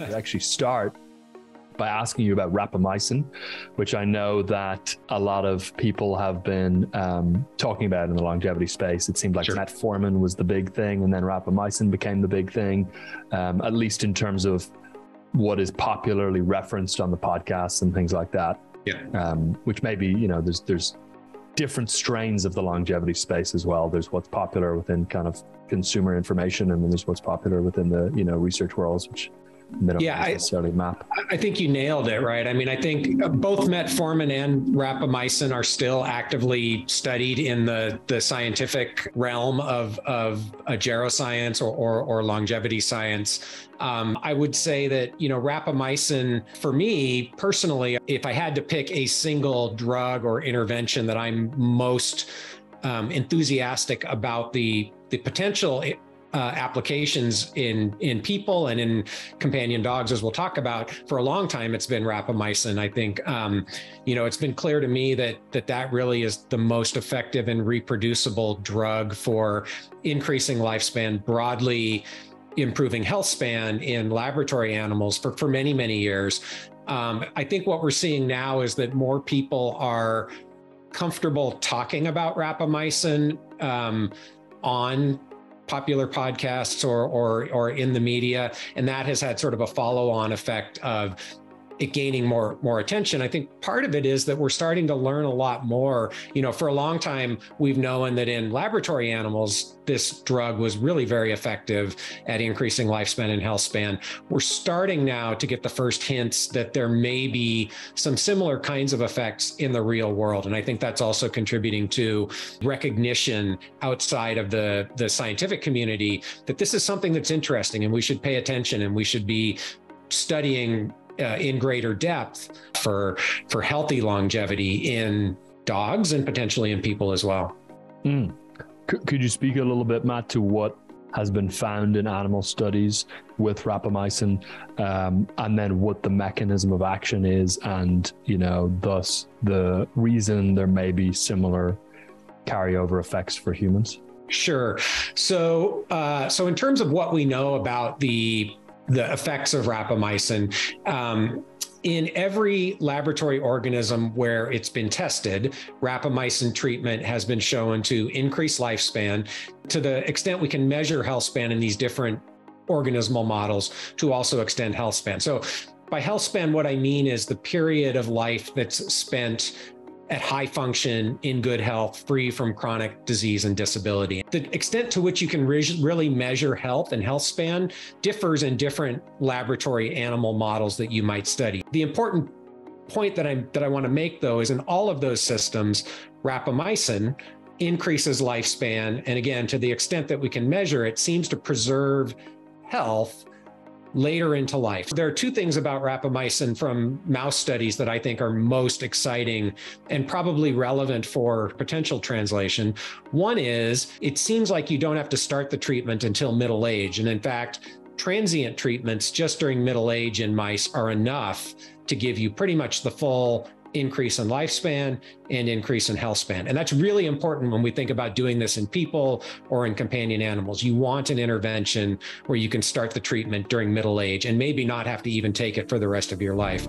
to actually start by asking you about rapamycin, which I know that a lot of people have been um, talking about in the longevity space. It seemed like sure. metformin was the big thing, and then rapamycin became the big thing, um, at least in terms of what is popularly referenced on the podcasts and things like that. Yeah. Um, which maybe you know there's there's different strains of the longevity space as well. There's what's popular within kind of consumer information, and then there's what's popular within the you know research worlds, which yeah, necessarily I, map. I think you nailed it, right? I mean, I think both metformin and rapamycin are still actively studied in the, the scientific realm of, of geroscience or, or, or longevity science. Um, I would say that, you know, rapamycin, for me personally, if I had to pick a single drug or intervention that I'm most um, enthusiastic about the the potential uh, applications in in people and in companion dogs, as we'll talk about. For a long time, it's been rapamycin. I think um, you know it's been clear to me that that that really is the most effective and reproducible drug for increasing lifespan broadly improving health span in laboratory animals for, for many, many years. Um, I think what we're seeing now is that more people are comfortable talking about rapamycin um, on popular podcasts or or or in the media. And that has had sort of a follow-on effect of it gaining more more attention. I think part of it is that we're starting to learn a lot more. You know for a long time we've known that in laboratory animals this drug was really very effective at increasing lifespan and health span. We're starting now to get the first hints that there may be some similar kinds of effects in the real world. And i think that's also contributing to recognition outside of the the scientific community that this is something that's interesting and we should pay attention and we should be studying uh, in greater depth for for healthy longevity in dogs and potentially in people as well. Mm. Could, could you speak a little bit, Matt, to what has been found in animal studies with rapamycin, um, and then what the mechanism of action is, and you know, thus the reason there may be similar carryover effects for humans. Sure. So, uh, so in terms of what we know about the the effects of rapamycin. Um, in every laboratory organism where it's been tested, rapamycin treatment has been shown to increase lifespan to the extent we can measure health span in these different organismal models to also extend health span. So by health span, what I mean is the period of life that's spent at high function, in good health, free from chronic disease and disability. The extent to which you can re- really measure health and health span differs in different laboratory animal models that you might study. The important point that I that I want to make though is in all of those systems, rapamycin increases lifespan and again to the extent that we can measure it seems to preserve health later into life. There are two things about rapamycin from mouse studies that I think are most exciting and probably relevant for potential translation. One is it seems like you don't have to start the treatment until middle age. And in fact, transient treatments just during middle age in mice are enough to give you pretty much the full increase in lifespan and increase in health span. And that's really important when we think about doing this in people or in companion animals. You want an intervention where you can start the treatment during middle age and maybe not have to even take it for the rest of your life.